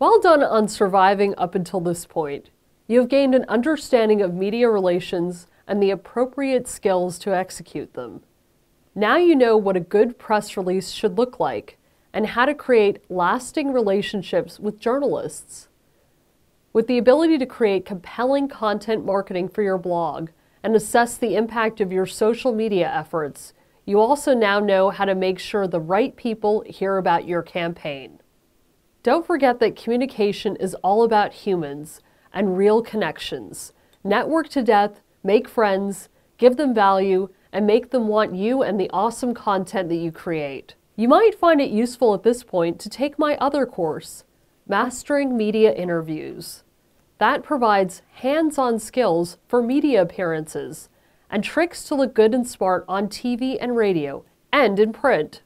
Well done on surviving up until this point. You have gained an understanding of media relations and the appropriate skills to execute them. Now you know what a good press release should look like and how to create lasting relationships with journalists. With the ability to create compelling content marketing for your blog and assess the impact of your social media efforts, you also now know how to make sure the right people hear about your campaign. Don't forget that communication is all about humans and real connections. Network to death, make friends, give them value, and make them want you and the awesome content that you create. You might find it useful at this point to take my other course, Mastering Media Interviews. That provides hands-on skills for media appearances and tricks to look good and smart on TV and radio and in print.